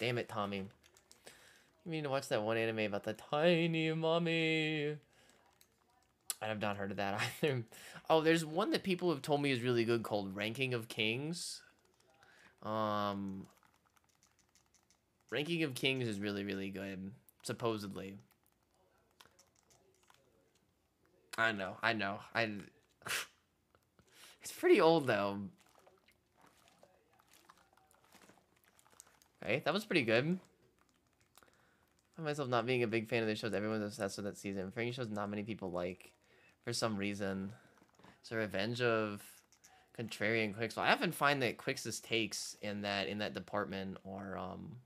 Damn it, Tommy. You need to watch that one anime about the tiny mommy. I have not heard of that either. Oh, there's one that people have told me is really good called Ranking of Kings. Um, Ranking of Kings is really, really good, supposedly. I know, I know. I. it's pretty old though. Okay, that was pretty good. I myself not being a big fan of the shows everyone's obsessed with that season. Frankie shows not many people like for some reason. So Revenge of Contrarian Quicks. Well, I often find that Quix's takes in that in that department are um